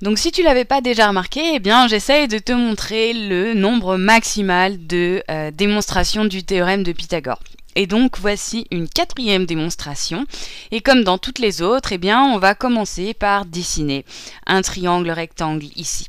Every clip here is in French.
Donc si tu l'avais pas déjà remarqué, eh bien j'essaye de te montrer le nombre maximal de euh, démonstrations du théorème de Pythagore. Et donc voici une quatrième démonstration. Et comme dans toutes les autres, eh bien on va commencer par dessiner un triangle rectangle ici.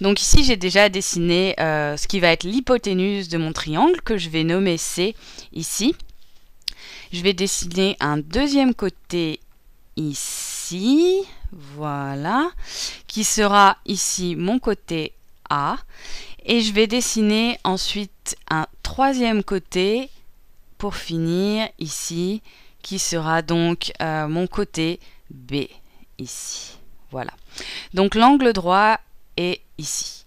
Donc ici j'ai déjà dessiné euh, ce qui va être l'hypoténuse de mon triangle que je vais nommer C ici. Je vais dessiner un deuxième côté ici, voilà, qui sera ici mon côté A. Et je vais dessiner ensuite un troisième côté pour finir ici, qui sera donc euh, mon côté B ici. Voilà. Donc l'angle droit est ici.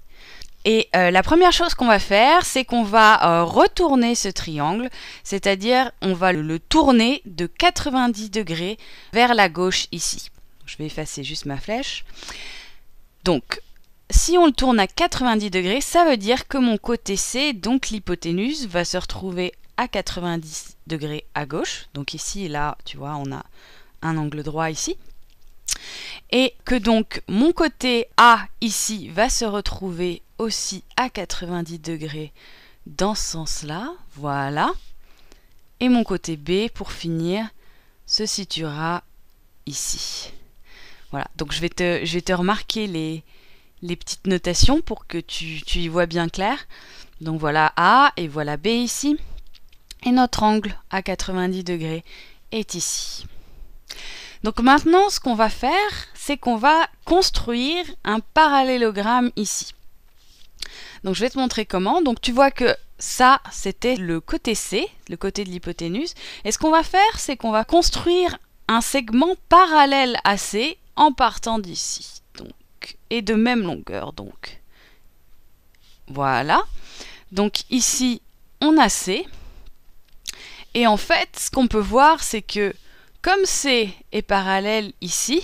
Et euh, la première chose qu'on va faire, c'est qu'on va euh, retourner ce triangle, c'est-à-dire on va le tourner de 90 degrés vers la gauche ici. Je vais effacer juste ma flèche. Donc, si on le tourne à 90 degrés, ça veut dire que mon côté C, donc l'hypoténuse, va se retrouver à 90 degrés à gauche. Donc ici et là, tu vois, on a un angle droit ici et que donc mon côté A ici va se retrouver aussi à 90 degrés dans ce sens-là, voilà. Et mon côté B, pour finir, se situera ici. Voilà, donc je vais te, remarquer les, les petites notations pour que tu, tu y vois bien clair. Donc voilà A et voilà B ici. Et notre angle à 90 degrés est ici. Donc maintenant, ce qu'on va faire, c'est qu'on va construire un parallélogramme ici. Donc je vais te montrer comment. Donc tu vois que ça, c'était le côté C, le côté de l'hypoténuse. Et ce qu'on va faire, c'est qu'on va construire un segment parallèle à C en partant d'ici. Donc, et de même longueur. Donc voilà. Donc ici, on a C. Et en fait, ce qu'on peut voir, c'est que comme C est parallèle ici,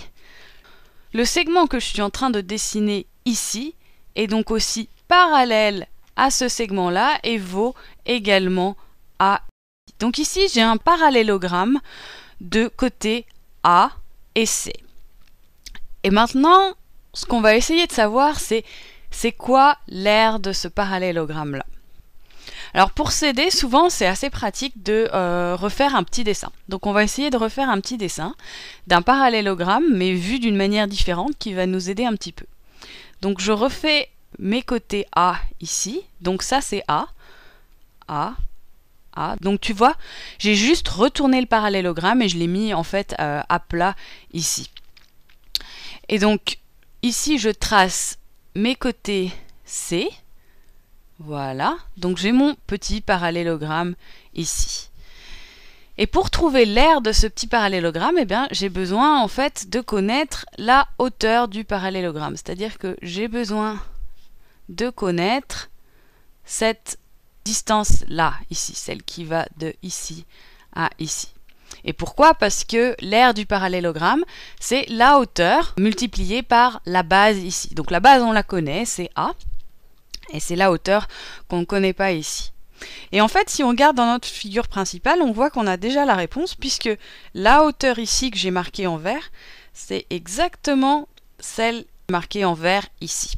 le segment que je suis en train de dessiner ici est donc aussi parallèle à ce segment-là et vaut également A. Donc ici, j'ai un parallélogramme de côté A et C. Et maintenant, ce qu'on va essayer de savoir, c'est c'est quoi l'aire de ce parallélogramme-là. Alors pour s'aider, souvent c'est assez pratique de euh, refaire un petit dessin. Donc on va essayer de refaire un petit dessin d'un parallélogramme, mais vu d'une manière différente, qui va nous aider un petit peu. Donc je refais mes côtés A ici. Donc ça c'est A. A. A. Donc tu vois, j'ai juste retourné le parallélogramme et je l'ai mis en fait euh, à plat ici. Et donc ici je trace mes côtés C. Voilà, donc j'ai mon petit parallélogramme ici. Et pour trouver l'aire de ce petit parallélogramme, eh bien, j'ai besoin en fait de connaître la hauteur du parallélogramme. C'est-à-dire que j'ai besoin de connaître cette distance-là, ici, celle qui va de ici à ici. Et pourquoi? Parce que l'aire du parallélogramme, c'est la hauteur multipliée par la base ici. Donc la base, on la connaît, c'est A. Et c'est la hauteur qu'on ne connaît pas ici. Et en fait, si on regarde dans notre figure principale, on voit qu'on a déjà la réponse, puisque la hauteur ici que j'ai marquée en vert, c'est exactement celle marquée en vert ici.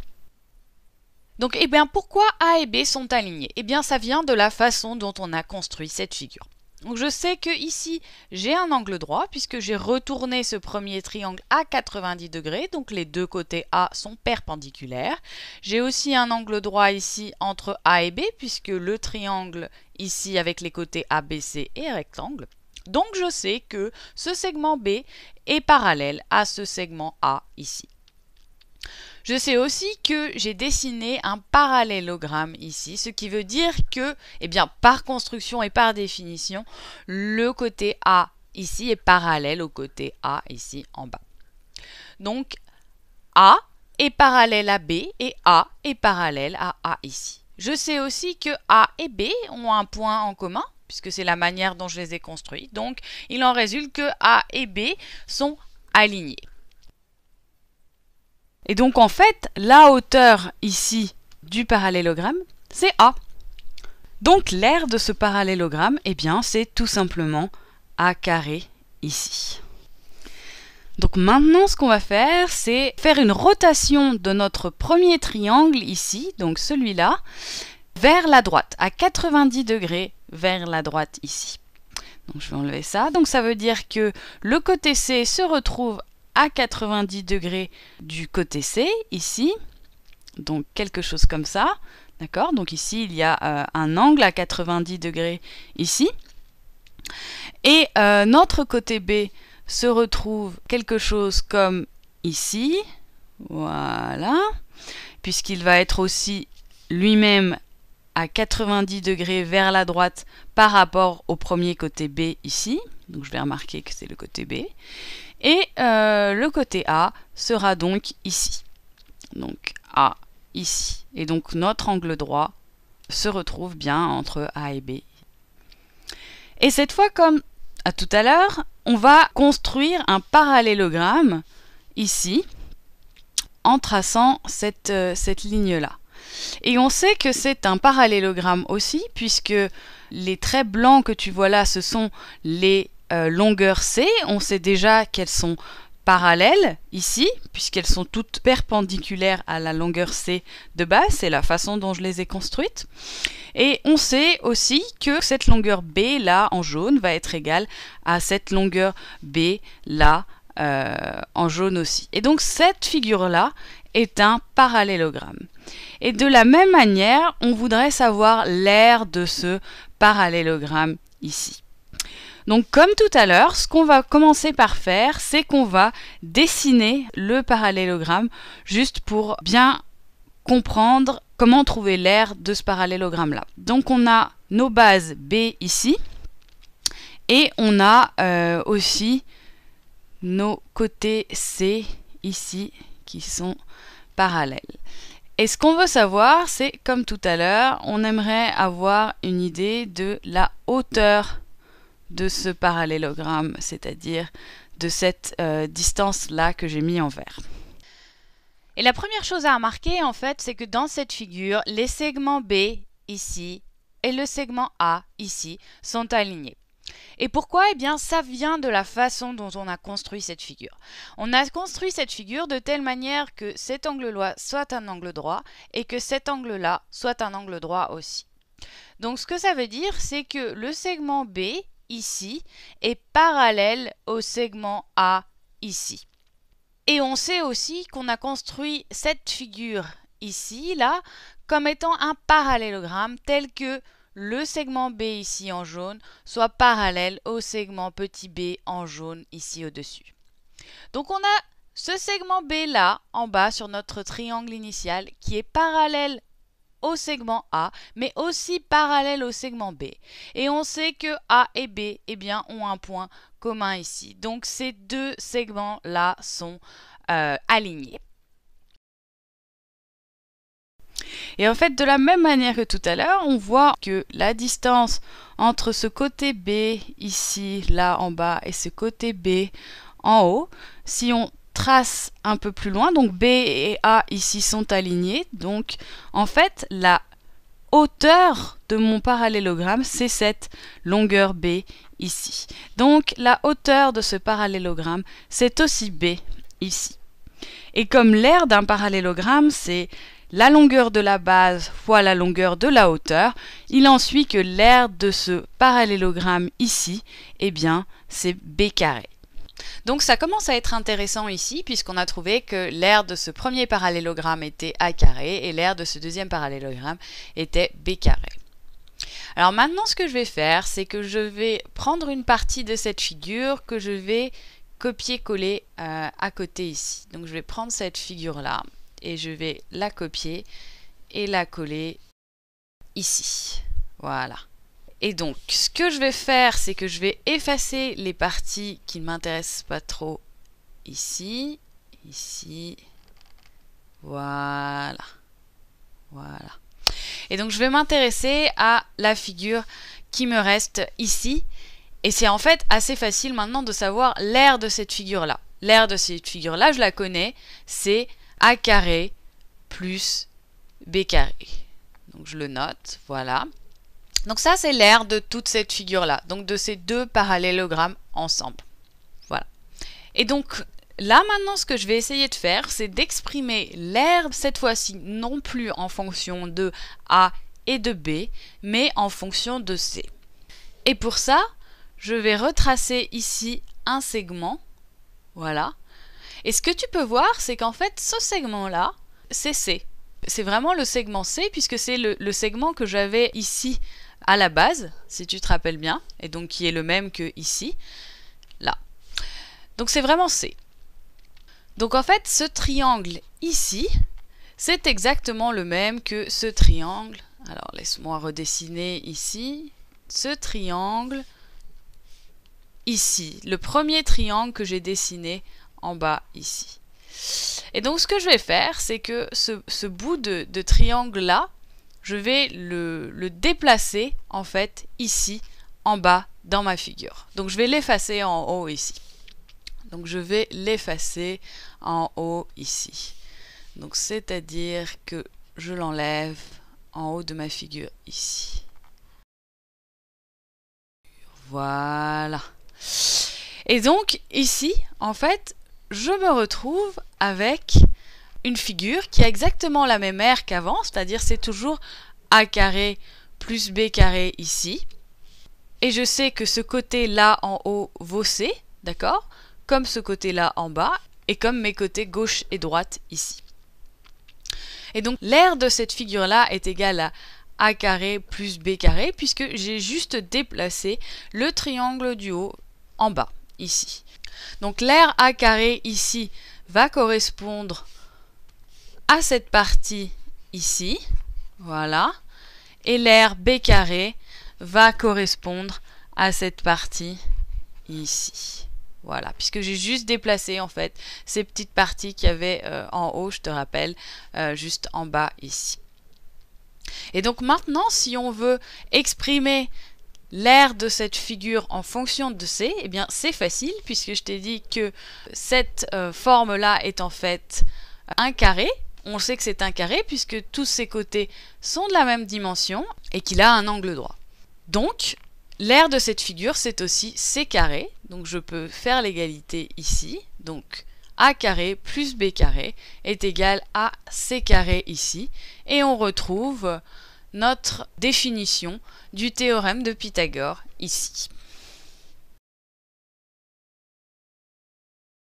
Donc, eh bien, pourquoi A et B sont alignés? Eh bien, ça vient de la façon dont on a construit cette figure. Donc je sais que ici j'ai un angle droit puisque j'ai retourné ce premier triangle à 90 degrés, donc les deux côtés A sont perpendiculaires. J'ai aussi un angle droit ici entre A et B puisque le triangle ici avec les côtés ABC est rectangle. Donc je sais que ce segment B est parallèle à ce segment A ici. Je sais aussi que j'ai dessiné un parallélogramme ici, ce qui veut dire que, eh bien, par construction et par définition, le côté A ici est parallèle au côté A ici en bas. Donc, A est parallèle à B et A est parallèle à A ici. Je sais aussi que A et B ont un point en commun, puisque c'est la manière dont je les ai construits. Donc, il en résulte que A et B sont alignés. Et donc en fait, la hauteur ici du parallélogramme, c'est A. Donc l'aire de ce parallélogramme, eh bien, c'est tout simplement A carré ici. Donc maintenant, ce qu'on va faire, c'est faire une rotation de notre premier triangle ici, donc celui-là, vers la droite, à 90 degrés vers la droite ici. Donc je vais enlever ça. Donc ça veut dire que le côté C se retrouve à 90 degrés du côté C, ici. Donc quelque chose comme ça. D'accord? Donc ici, il y a euh, un angle à 90 degrés ici. Et euh, notre côté B se retrouve quelque chose comme ici. Voilà. Puisqu'il va être aussi lui-même à 90 degrés vers la droite par rapport au premier côté B ici. Donc je vais remarquer que c'est le côté B. Et euh, le côté A sera donc ici. Donc A ici. Et donc notre angle droit se retrouve bien entre A et B. Et cette fois, comme à tout à l'heure, on va construire un parallélogramme ici en traçant cette, euh, cette ligne-là. Et on sait que c'est un parallélogramme aussi, puisque les traits blancs que tu vois là, ce sont les euh, longueurs C. On sait déjà qu'elles sont parallèles ici, puisqu'elles sont toutes perpendiculaires à la longueur C de base, c'est la façon dont je les ai construites. Et on sait aussi que cette longueur B là en jaune va être égale à cette longueur B là euh, en jaune aussi. Et donc cette figure là est un parallélogramme. Et de la même manière, on voudrait savoir l'aire de ce parallélogramme ici. Donc comme tout à l'heure, ce qu'on va commencer par faire, c'est qu'on va dessiner le parallélogramme juste pour bien comprendre comment trouver l'aire de ce parallélogramme-là. Donc on a nos bases B ici et on a euh, aussi nos côtés C ici qui sont parallèles. Et ce qu'on veut savoir, c'est comme tout à l'heure, on aimerait avoir une idée de la hauteur de ce parallélogramme, c'est-à-dire de cette euh, distance-là que j'ai mis en vert. Et la première chose à remarquer, en fait, c'est que dans cette figure, les segments B, ici, et le segment A, ici, sont alignés. Et pourquoi? Eh bien, ça vient de la façon dont on a construit cette figure. On a construit cette figure de telle manière que cet angle-là soit un angle droit et que cet angle-là soit un angle droit aussi. Donc, ce que ça veut dire, c'est que le segment B, ici, est parallèle au segment A, ici. Et on sait aussi qu'on a construit cette figure ici, là, comme étant un parallélogramme tel que le segment B ici en jaune soit parallèle au segment petit b en jaune ici au-dessus. Donc on a ce segment B là en bas sur notre triangle initial qui est parallèle au segment A, mais aussi parallèle au segment B. Et on sait que A et B eh bien, ont un point commun ici. Donc ces deux segments-là sont euh, alignés. Et en fait, de la même manière que tout à l'heure, on voit que la distance entre ce côté B ici, là en bas, et ce côté B en haut, si on trace un peu plus loin, donc B et A ici sont alignés, donc en fait la hauteur de mon parallélogramme, c'est cette longueur B ici. Donc la hauteur de ce parallélogramme, c'est aussi B ici. Et comme l'aire d'un parallélogramme, c'est la longueur de la base fois la longueur de la hauteur, il en suit que l'aire de ce parallélogramme ici, eh bien, c'est B carré. Donc ça commence à être intéressant ici puisqu'on a trouvé que l'aire de ce premier parallélogramme était A carré et l'aire de ce deuxième parallélogramme était B carré. Alors maintenant ce que je vais faire c'est que je vais prendre une partie de cette figure que je vais copier-coller euh, à côté ici. Donc je vais prendre cette figure là et je vais la copier et la coller ici. Voilà. Et donc, ce que je vais faire, c'est que je vais effacer les parties qui ne m'intéressent pas trop ici, ici, voilà, voilà. Et donc, je vais m'intéresser à la figure qui me reste ici. Et c'est en fait assez facile maintenant de savoir l'aire de cette figure-là. L'aire de cette figure-là, je la connais, c'est a carré plus B carré. Donc je le note, voilà. Donc ça c'est l'air de toute cette figure-là, donc de ces deux parallélogrammes ensemble. Voilà. Et donc Là maintenant ce que je vais essayer de faire c'est d'exprimer l'air cette fois-ci non plus en fonction de A et de B mais en fonction de C. Et pour ça je vais retracer ici un segment. Voilà. Et ce que tu peux voir c'est qu'en fait ce segment là c'est C. C'est vraiment le segment C puisque c'est le segment que j'avais ici à la base, si tu te rappelles bien, et donc qui est le même que ici, là. Donc c'est vraiment C. Donc en fait, ce triangle ici, c'est exactement le même que ce triangle. Alors laisse-moi redessiner ici. Ce triangle ici. Le premier triangle que j'ai dessiné en bas ici. Et donc ce que je vais faire, c'est que ce, bout de, triangle là, je vais le, déplacer en fait ici en bas dans ma figure. Donc je vais l'effacer en haut ici. Donc je vais l'effacer en haut ici. Donc c'est-à-dire que je l'enlève en haut de ma figure ici. Voilà. Et donc ici, en fait, je me retrouve avec une figure qui a exactement la même aire qu'avant, c'est-à-dire c'est toujours a carré plus b carré ici. Et je sais que ce côté-là en haut vaut c, d'accord Comme ce côté-là en bas, et comme mes côtés gauche et droite ici. Et donc l'aire de cette figure-là est égale à a carré plus b carré, puisque j'ai juste déplacé le triangle du haut en bas, ici. Donc l'aire a carré ici va correspondre à cette partie ici, voilà, et l'aire b carré va correspondre à cette partie ici. Voilà, puisque j'ai juste déplacé en fait ces petites parties qu'il y avait euh, en haut, je te rappelle, euh, juste en bas ici. Et donc maintenant, si on veut exprimer l'air de cette figure en fonction de C, eh bien c'est facile puisque je t'ai dit que cette euh, forme-là est en fait un carré. On sait que c'est un carré puisque tous ses côtés sont de la même dimension et qu'il a un angle droit. Donc, l'air de cette figure, c'est aussi C carré. Donc je peux faire l'égalité ici. Donc A carré plus B carré est égal à C carré ici. Et on retrouve notre définition du théorème de Pythagore ici.